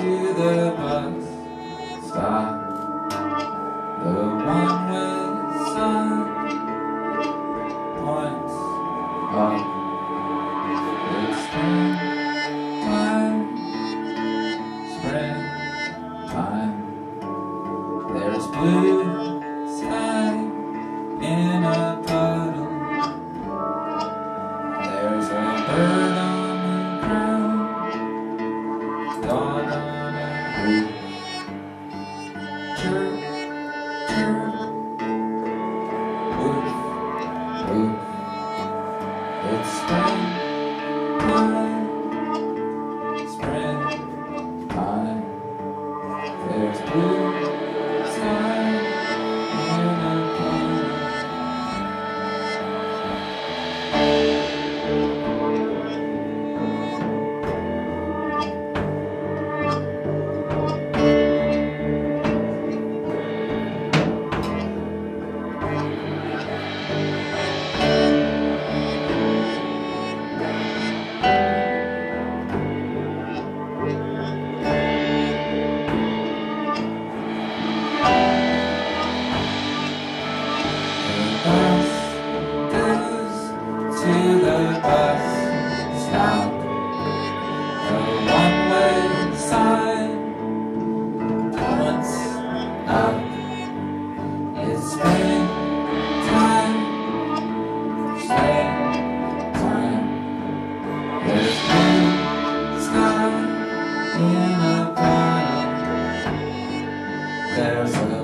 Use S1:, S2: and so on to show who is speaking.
S1: to the bus stop. Time, in